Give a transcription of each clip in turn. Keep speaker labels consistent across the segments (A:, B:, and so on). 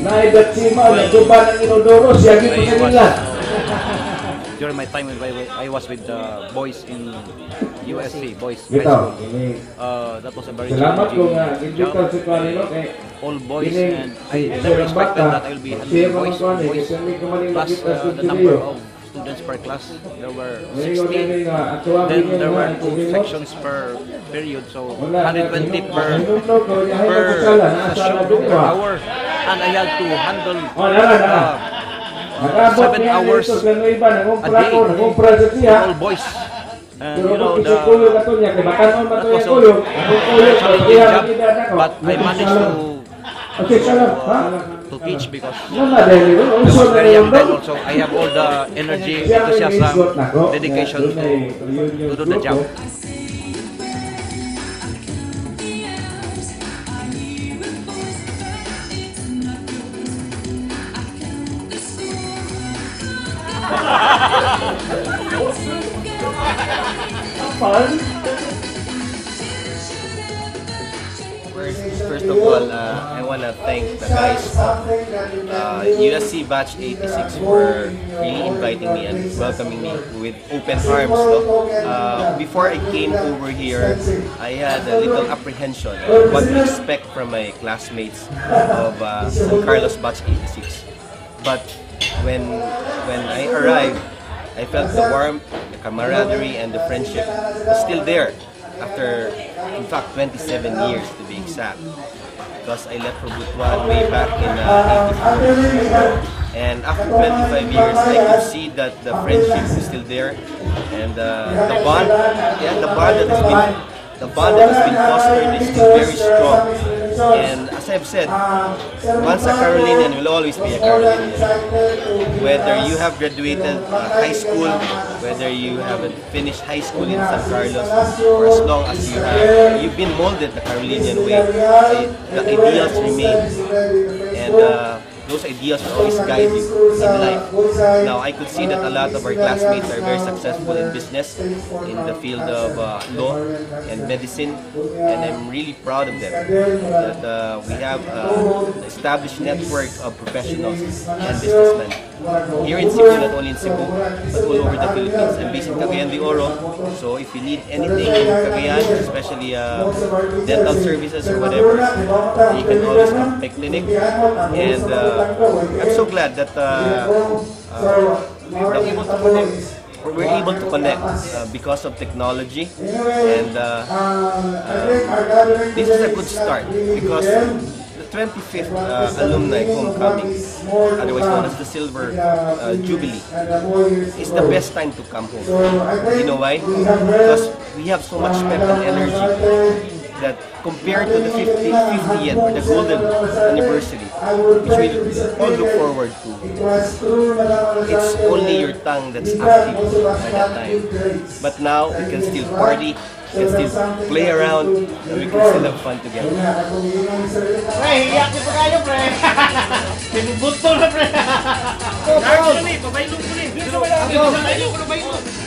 A: Naibat si Ma, nagsuba ng inodoro, siya gito sa nila.
B: During my time, I, was with the boys in USC, boys high school. Uh, that was a very
A: Salamat
B: challenging job. All boys, and I never expected that I will be handling boys, plus uh, the number of students per class. There were
A: Ngayon na
B: 60.
A: nga, at tuwag
B: Then there were two sections per period, so
A: Wala,
B: 120 per per session per hour, and I had to handle
A: Oh,
B: uh, seven hours a day. all boys. And you know the
A: to
B: that
A: to
B: was a challenging job, but I managed to
A: Okay, salam, ha?
B: to teach because
A: because
B: very young
A: guys
B: also I have all the energy, enthusiasm, dedication to, to do the job.
C: First, of all, uh, I want to thank the guys of uh, USC Batch 86 for really inviting me and welcoming me with open arms. Uh, before I came over here, I had a little apprehension of what to expect from my classmates of uh, San Carlos Batch 86. But when when I arrived, I felt the warmth, the camaraderie, and the friendship was still there after, in fact, 27 years to be exact. Because I left for Butuan way back in uh, 84. And after 25 years, I could see that the friendship is still there, and uh, the bond, yeah, the bond that has been, the bond that has been fostered is still very strong. And as I've said, once a Carolinian will always be a Carolinian. Whether you have graduated uh, high school, whether you haven't finished high school in San Carlos, for as long as you have, you've been molded the Carolinian way, the ideals remain. And uh, those ideas will always guide you in life. Now, I could see that a lot of our classmates are very successful in business, in the field of uh, law and medicine, and I'm really proud of them. That uh, we have uh, an established network of professionals and businessmen here in Cebu, not only in Cebu, but all over the Philippines. I'm based in Cagayan de Oro, so if you need anything in Cagayan, especially uh, dental services or whatever, you can always come to my clinic. And uh, I'm so glad that uh, uh, we're able to connect. We're able to connect uh, because of technology, and uh, uh, this is a good start because 25th uh, alumni homecoming, otherwise known as the Silver uh, Jubilee, is the best time to come home. You know why? Because we have so much pep and energy that compared to the 50, 50th or the golden anniversary, which we all look forward to, it's only your tongue that's active by that time. But now we can still party, we can still play around, and we can still have fun together.
D: Pre, hiyak niyo pa kayo, pre. Pinubutol na, pre. Actually, pabaylo ko ni. Pabaylo ko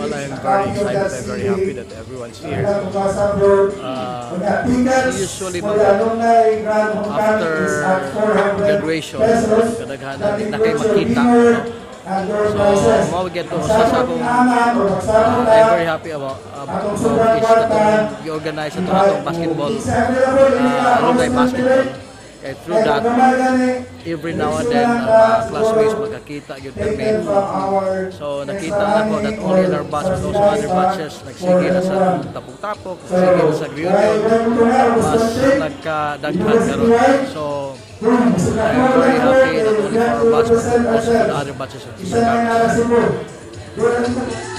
E: all, I'm very excited. I'm very happy that everyone's here. Uh, usually mga after graduation, kadaghanan na kayo makita. So, mao get to sa akong uh, I'm very happy about about is that i-organize ito atong basketball uh, alumni basketball. Kaya through that, every now and then, ang mga classmates magkakita yun kami. So nakita na ko not only in our batch but also other batches nagsige na sa tapok-tapok, nagsige na sa reunion, mas nagkadaghan karon. So I'm very happy not only for our batch but also for the other batches of Isagaras.
B: My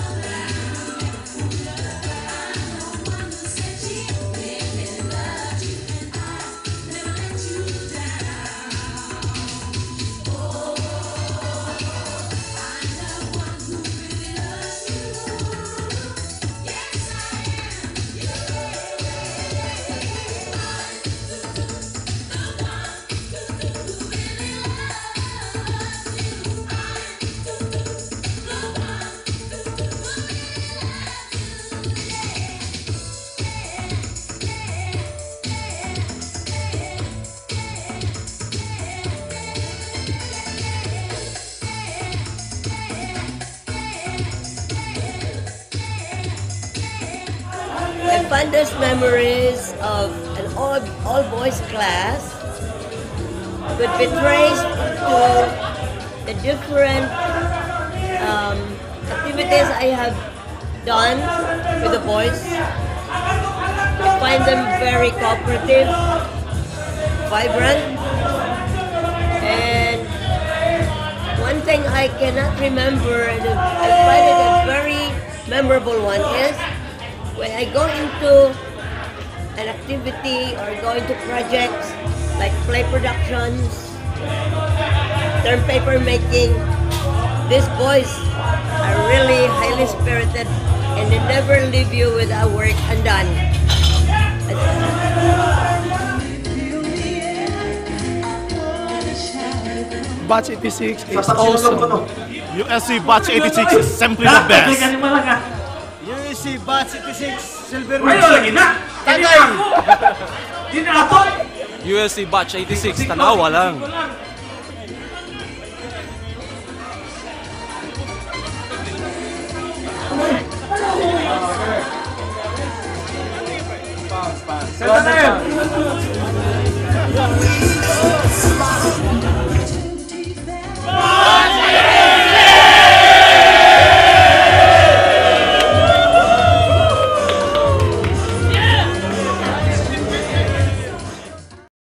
B: fondest memories of an all, all boys class could be traced to the different um, activities I have done with the boys. I find them very cooperative, vibrant, and one thing I cannot remember, and I find it a very memorable one, is when I go into an activity or go into projects like play productions, term paper making, these boys are really highly spirited and they never leave you without work undone.
E: Batch 86 is awesome.
F: USC Batch 86 is simply the best.
G: USC Batch 86, Silver
E: USC Batch 86, tanawa lang.
D: Senta na yun.